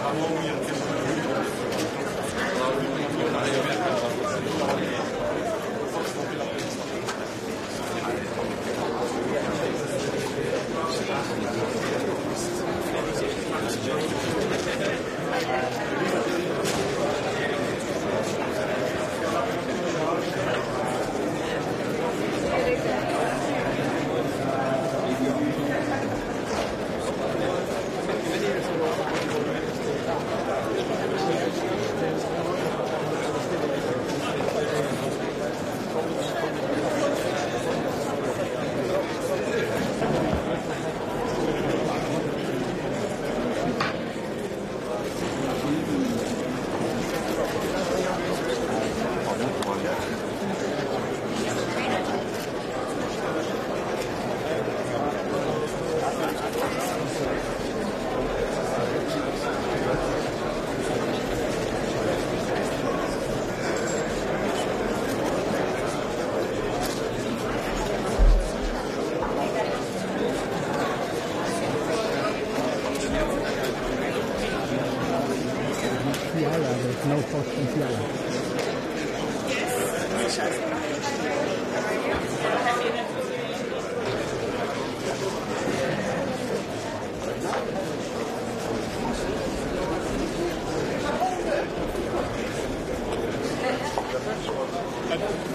Hallelujah. Thank there's no in Yes.